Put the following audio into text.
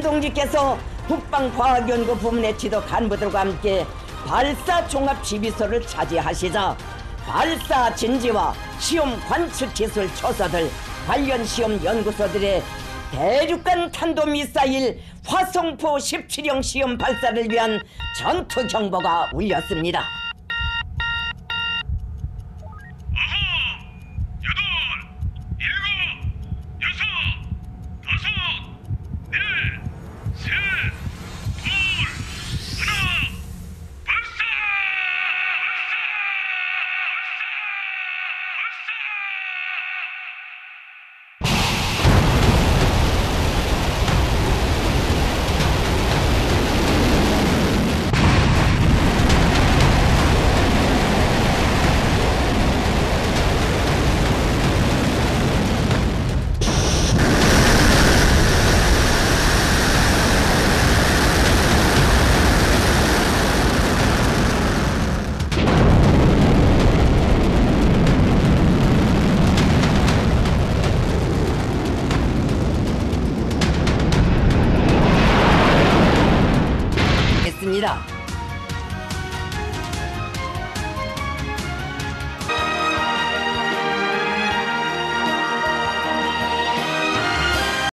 동지께서 국방과학연구 부문의 지도 간부들과 함께 발사 종합 지휘소를 차지하시자 발사 진지와 시험 관측 기술 초서들 관련 시험 연구소들의 대륙간 탄도미사일 화성포 17형 시험 발사를 위한 전투 경보가 울렸습니다. 아니라